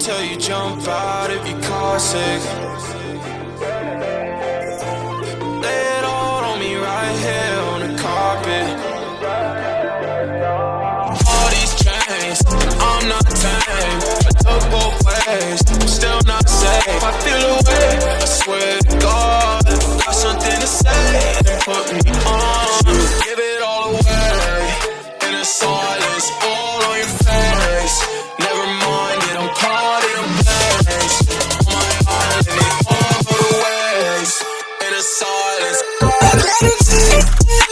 on you jump out if you're car sick. Lay it all on me right here on the carpet. All these chains, I'm not tame. I took both ways, still not safe. I feel away, I swear to God Got something to say, then put me on Give it all away, and it's all Yeah.